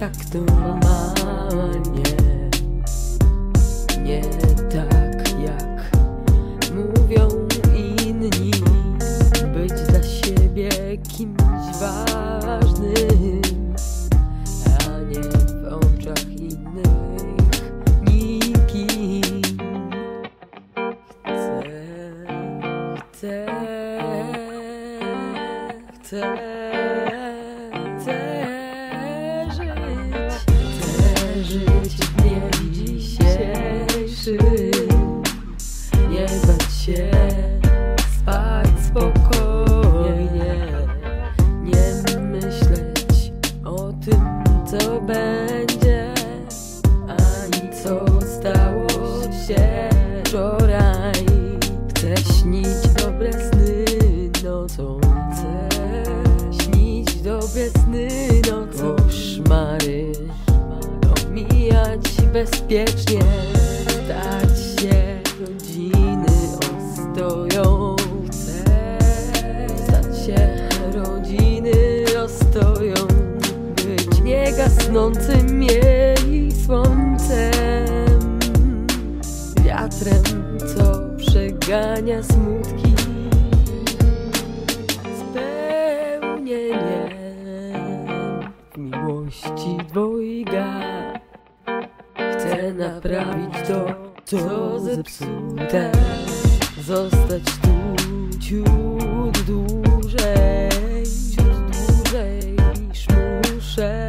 jak normalnie. Nie tak jak mówią inni. Być dla siebie kimś ważnym A nie w oczach innych nikim chcę, chcę Chcę żyć w dniem Nie bać się, spać spokojnie Nie myśleć o tym, co będzie Ani co bezpiecznie. Stać się rodziny ostoją. Chcę stać się rodziny ostoją. Być niegasnącym jej słońcem. Wiatrem, co przegania smutki Chcę naprawić to, co zepsute. Zostać tu ciut dłużej. Ciut dłużej niż muszę.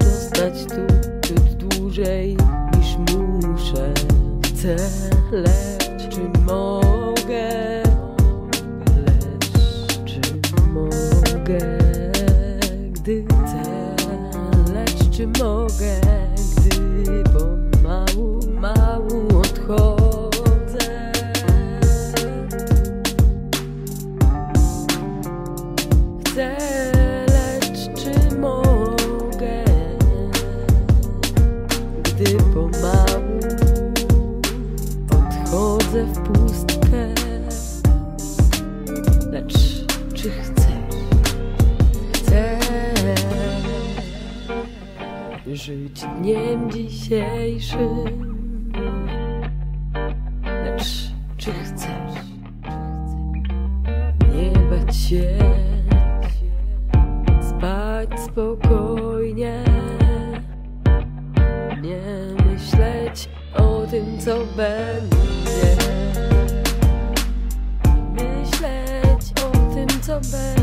Zostać tu ciut dłużej niż muszę. Chcę, lecz czy mogę? Lecz czy mogę? Gdy chcę, czy mogę? Gdy pomału, mału odchodzę Chcę, lecz czy mogę? Gdy pomału odchodzę w pustkę Lecz czy? Chcę żyć dniem dzisiejszym. Lecz czy chcesz nie bać się, spać spokojnie, nie myśleć o tym, co będzie, myśleć o tym, co będzie.